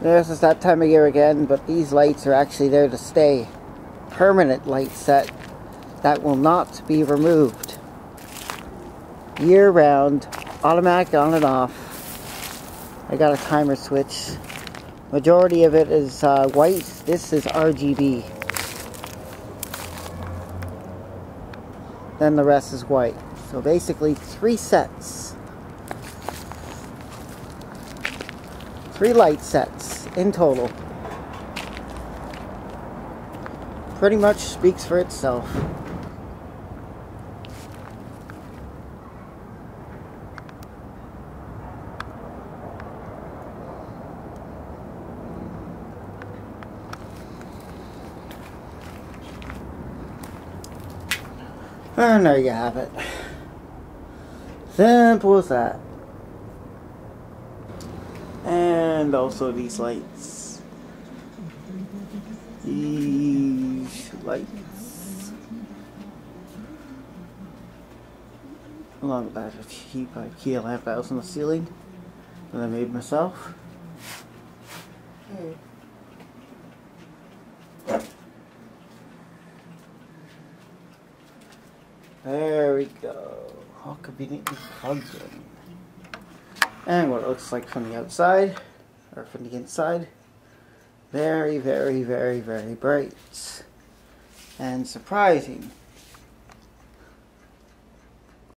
This is that time of year again, but these lights are actually there to stay. Permanent light set that will not be removed. Year round, automatic on and off. I got a timer switch. Majority of it is uh, white. This is RGB. Then the rest is white. So basically three sets. Three light sets in total. Pretty much speaks for itself. And there you have it. Simple as that. And also these lights. These lights. Along with that, a key, a key lamp that was on the ceiling that I made myself. There we go. All conveniently plugged in. And what it looks like from the outside, or from the inside. Very, very, very, very bright. And surprising.